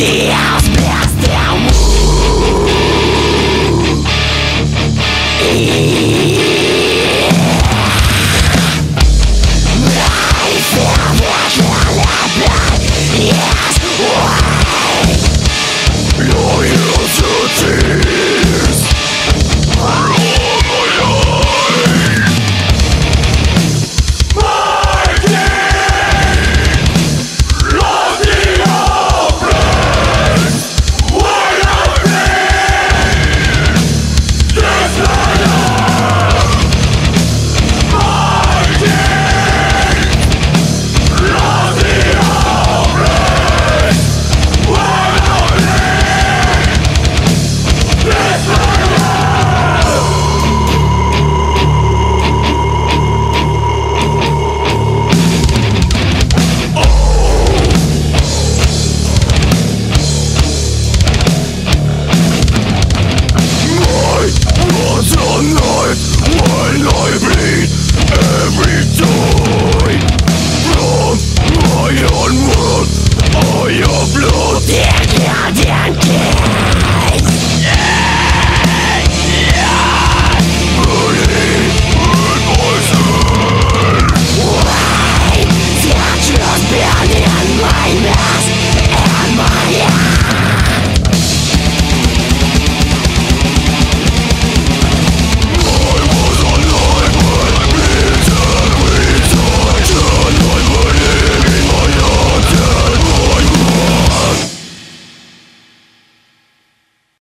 Deus